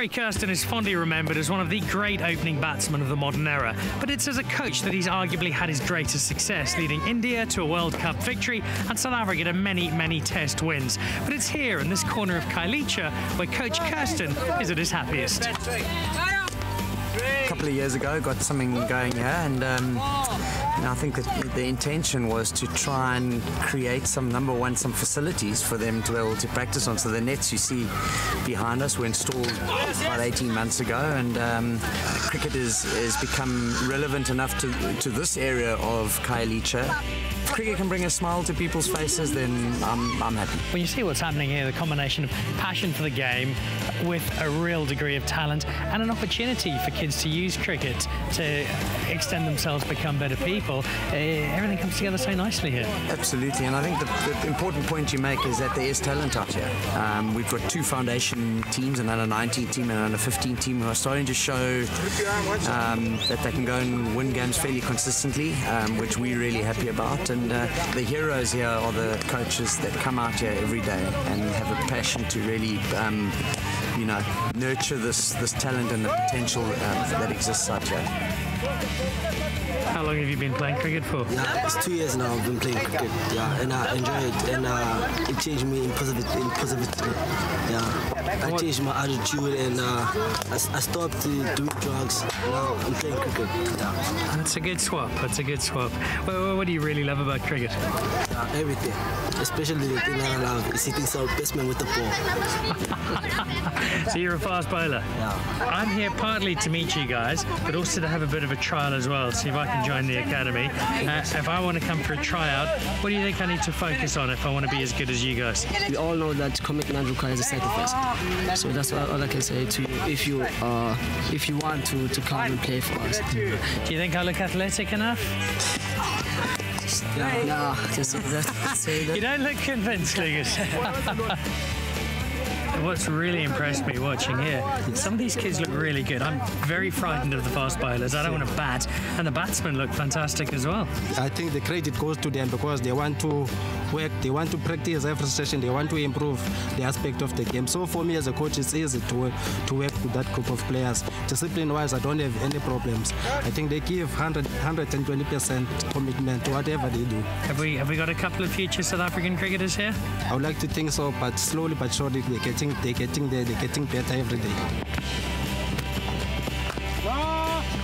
Gary Kirsten is fondly remembered as one of the great opening batsmen of the modern era, but it's as a coach that he's arguably had his greatest success, leading India to a World Cup victory and South Africa to many, many test wins. But it's here in this corner of Khayelitsha where Coach Kirsten is at his happiest. A couple of years ago, got something going here, and um, and I think that the intention was to try and create some number one, some facilities for them to be able to practice on. So the nets you see behind us were installed about 18 months ago, and um, cricket is has become relevant enough to to this area of Khayelitsha. If cricket can bring a smile to people's faces, then I'm, I'm happy. When you see what's happening here, the combination of passion for the game with a real degree of talent and an opportunity for kids to use cricket to extend themselves, become better people, uh, everything comes together so nicely here. Absolutely, and I think the, the important point you make is that there is talent out here. Um, we've got two foundation teams, and an under 19 team and an under 15 team, who are starting to show um, that they can go and win games fairly consistently, um, which we're really happy about. And uh, the heroes here are the coaches that come out here every day and have a passion to really, um, you know, nurture this this talent and the potential um, that exists out here. How long have you been playing cricket for? Yeah, it's two years now I've been playing cricket. Yeah, and I enjoy it, and uh, it changed me in positive, in positivity. Yeah, I changed my attitude, and uh, I, I stopped uh, doing drugs. Now I'm playing cricket. Yeah, That's a good swap. That's a good swap. What, what do you really love about cricket? yeah, everything. Especially the thing that I love is hitting some batsman with the ball. So you're a fast bowler. Yeah. I'm here partly to meet you guys, but also to have a bit of a trial as well, see if I can join the academy. Uh, if I want to come for a tryout, what do you think I need to focus on if I want to be as good as you guys? We all know that commitment requires a sacrifice. So that's all, all I can say to you. If you uh, if you want to, to come and play for us. Do you think I look athletic enough? Yeah, yeah. Just that, say that. You don't look convinced, Lucas. What's really impressed me watching here, some of these kids look really good. I'm very frightened of the fast bowlers. I don't want to bat, and the batsmen look fantastic as well. I think the credit goes to them because they want to work, they want to practice every session, they want to improve the aspect of the game. So for me as a coach, it's easy to work, to work with that group of players. Discipline-wise, I don't have any problems. I think they give 100, 120% commitment to whatever they do. Have we have we got a couple of future South African cricketers here? I would like to think so, but slowly but surely they're getting, they're getting there, they're getting better every day.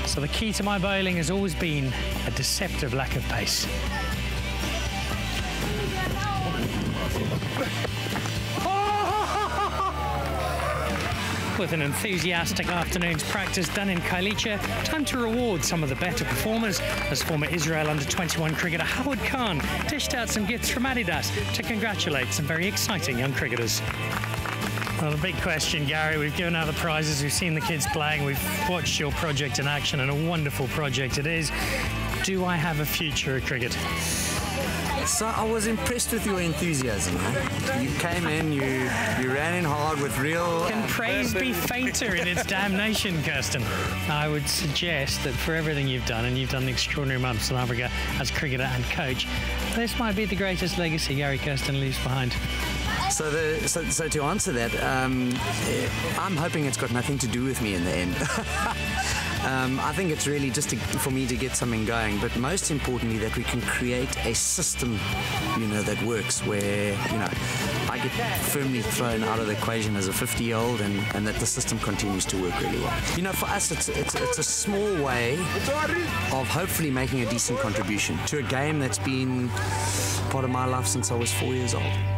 So the key to my bowling has always been a deceptive lack of pace. With an enthusiastic afternoon's practice done in Khayelitsha, time to reward some of the better performers as former Israel under-21 cricketer Howard Khan dished out some gifts from Adidas to congratulate some very exciting young cricketers. Well, the big question, Gary, we've given out the prizes, we've seen the kids playing, we've watched your project in action, and a wonderful project it is. Do I have a future at cricket? So I was impressed with your enthusiasm. You came in, you you ran in hard with real. Uh, Can praise be fainter in its damnation, Kirsten? I would suggest that for everything you've done, and you've done an extraordinary amount for South Africa as cricketer and coach, this might be the greatest legacy Gary Kirsten leaves behind. So, the, so, so to answer that, um, eh, I'm hoping it's got nothing to do with me in the end. um, I think it's really just to, for me to get something going, but most importantly, that we can create a system, you know, that works where, you know, I get firmly thrown out of the equation as a 50 year old and, and that the system continues to work really well. You know, for us, it's, it's, it's a small way of hopefully making a decent contribution to a game that's been part of my life since I was four years old.